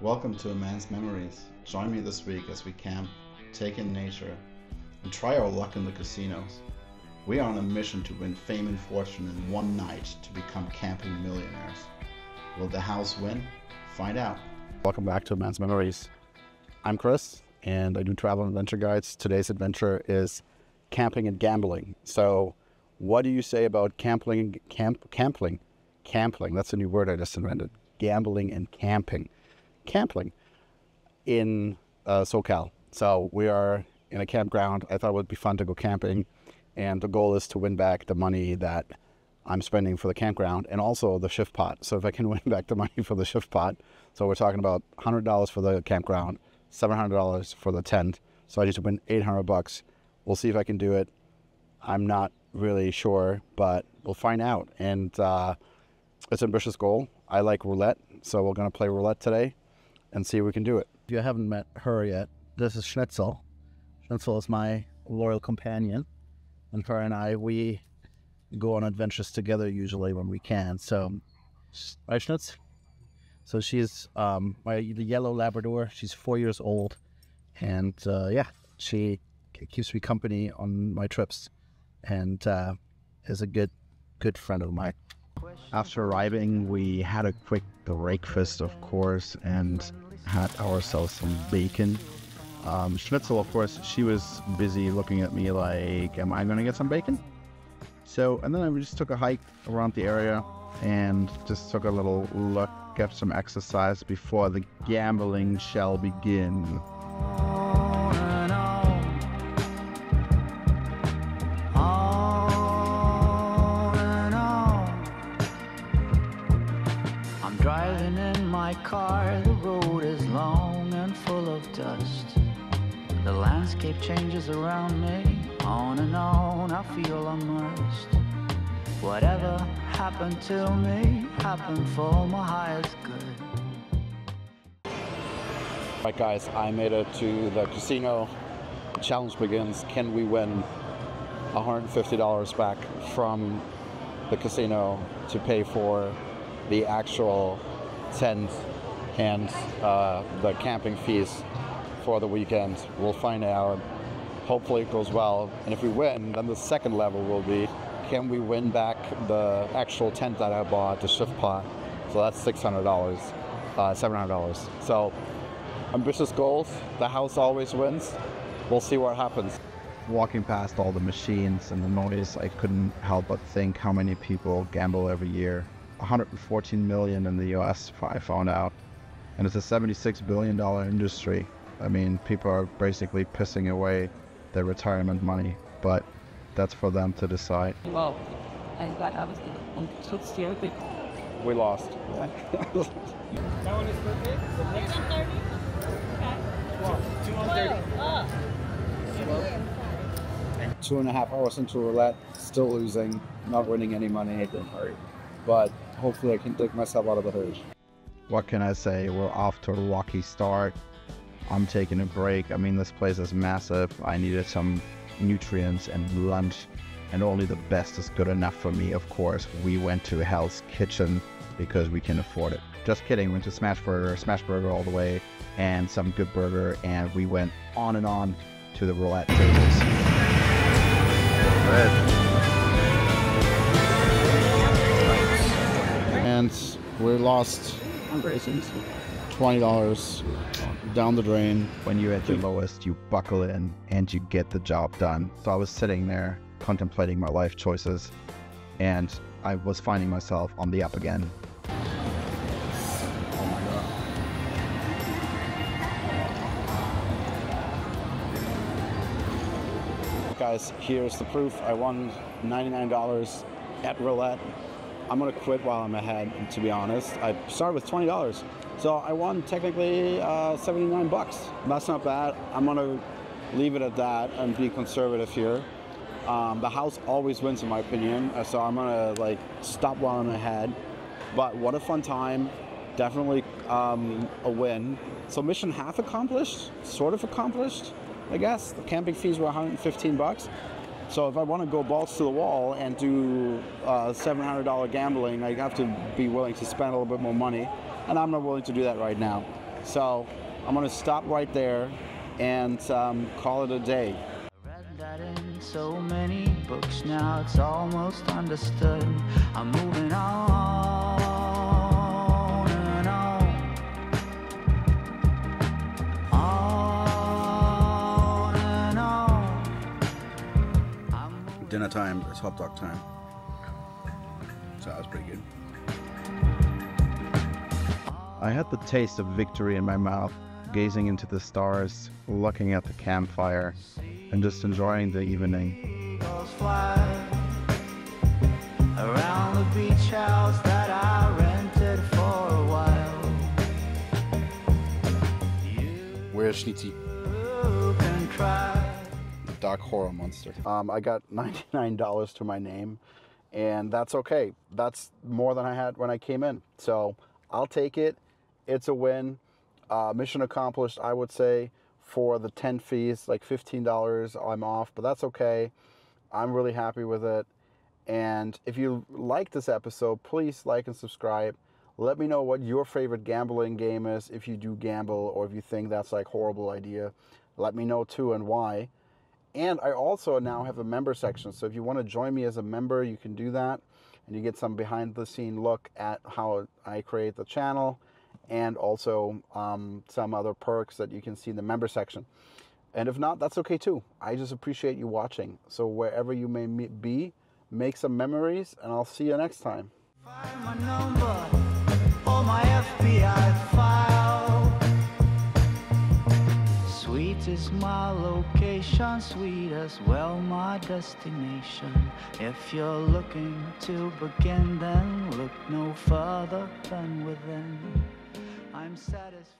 Welcome to A Man's Memories. Join me this week as we camp, take in nature, and try our luck in the casinos. We are on a mission to win fame and fortune in one night to become camping millionaires. Will the house win? Find out. Welcome back to A Man's Memories. I'm Chris, and I do travel and adventure guides. Today's adventure is camping and gambling. So, what do you say about camping, camp, camping, camping? That's a new word I just invented. Gambling and camping, camping in uh, SoCal. So we are in a campground. I thought it would be fun to go camping, and the goal is to win back the money that I'm spending for the campground and also the ShiftPod. So if I can win back the money for the ShiftPod, so we're talking about $100 for the campground, $700 for the tent. So I need to win 800 bucks. We'll see if I can do it. I'm not really sure, but we'll find out. And uh, it's an ambitious goal. I like roulette, so we're going to play roulette today and see if we can do it. If you haven't met her yet, this is Schnitzel. Schnitzel is my loyal companion, and her and I, we go on adventures together usually when we can. So, right, Schnitz? So she's um, my the yellow Labrador. She's four years old, and uh, yeah, she keeps me company on my trips, and uh, is a good good friend of mine. After arriving, we had a quick breakfast, of course, and had ourselves some bacon. Um, Schnitzel, of course, she was busy looking at me like, "Am I going to get some bacon?" So, and then I just took a hike around the area and just took a little look, get some exercise before the gambling shall begin. I'm driving in my car, the road is long and full of dust. The landscape changes around me, on and on, I feel immersed. Whatever happened to me, happened for my highest good. Right, guys, I made it to the casino. The challenge begins. Can we win $150 back from the casino to pay for the actual tent and uh, the camping fees for the weekend? We'll find out. Hopefully, it goes well. And if we win, then the second level will be can we win back the actual tent that I bought, the ShiftPod? So that's $600, uh, $700. So ambitious goals. The house always wins. We'll see what happens. Walking past all the machines and the noise, I couldn't help but think how many people gamble every year. 114 million in the US, I found out. And it's a 76 billion dollar industry. I mean, people are basically pissing away their retirement money, but that's for them to decide. Wow. I got I was on took stupid. We lost. That one is perfect. The next one. Two on thirty. Two and a half hours into roulette, still losing, not winning any money. It didn't hurt. But hopefully I can dig myself out of the hurt. What can I say? We're off to a rocky start. I'm taking a break. I mean, this place is massive. I needed some nutrients and lunch, and only the best is good enough for me, of course. We went to Hell's Kitchen because we can afford it. Just kidding, went to Smashburger, Smash Burger all the way, and some good burger, and we went on and on to the roulette tables. And we lost $20 down the drain. When you're at your lowest, you buckle in and you get the job done. So I was sitting there contemplating my life choices, and I was finding myself on the up again. Oh. Guys, here's the proof. I won $99 at roulette. I'm gonna quit while I'm ahead, to be honest. I started with $20. So I won technically uh, 79 bucks. That's not bad. I'm gonna leave it at that and be conservative here. Um, the house always wins in my opinion, uh, so I'm gonna like stop while I'm ahead. But what a fun time! Definitely um, a win. So mission half accomplished, sort of accomplished, I guess. The camping fees were 115 bucks. So if I want to go balls to the wall and do uh, $700 gambling, I have to be willing to spend a little bit more money, and I'm not willing to do that right now. So I'm going to stop right there and um, call it a day. Read that in so many books now it's almost understood. I'm moving on Dinner time is hot dog time. So that was pretty good. I had the taste of victory in my mouth, gazing into the stars, looking at the campfire, and just enjoying the evening. around the beach house that I rented for a while. Where's Schnitzy? Dark horror monster. Um, I got $99 to my name, and that's okay. That's more than I had when I came in. So I'll take it. It's a win. Uh, mission accomplished, I would say, for the 10 fees, like $15 I'm off, but that's okay. I'm really happy with it. And if you like this episode, please like and subscribe. Let me know what your favorite gambling game is if you do gamble or if you think that's like horrible idea. Let me know too and why. And I also now have a member section. So if you want to join me as a member, you can do that. And you get some behind the scene look at how I create the channel and also um, some other perks that you can see in the member section. And if not, that's okay too. I just appreciate you watching. So wherever you may be, make some memories, and I'll see you next time. Sweet is my location, sweet as well my destination. If you're looking to begin, then look no further than within. I'm satisfied.